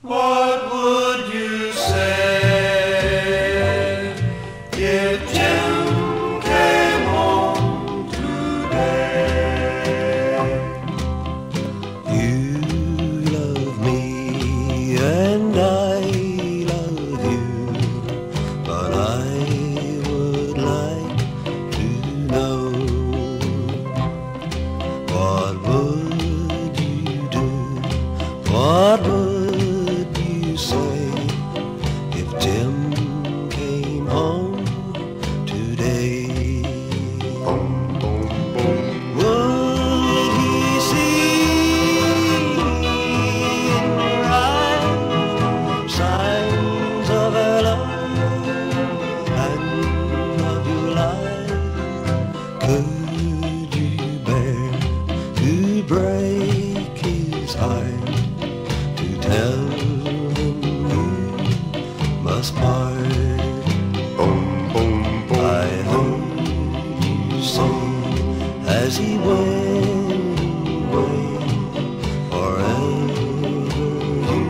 What would you say if Jim came home today? You love me and I love you, but I would like to know what would Could you Bear to break his heart, to tell him he must part. Boom, boom, boom. I heard you sing as he went away, forever you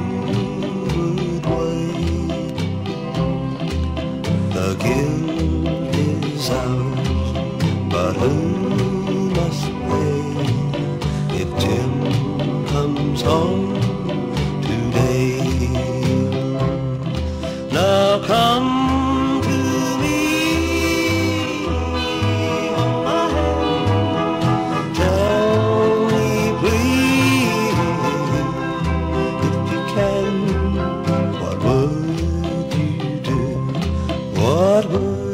would wait. The guilt is out. But who must pay if Jim comes home today? Now come to me, hold my hand. Tell me please if you can, what would you do? What would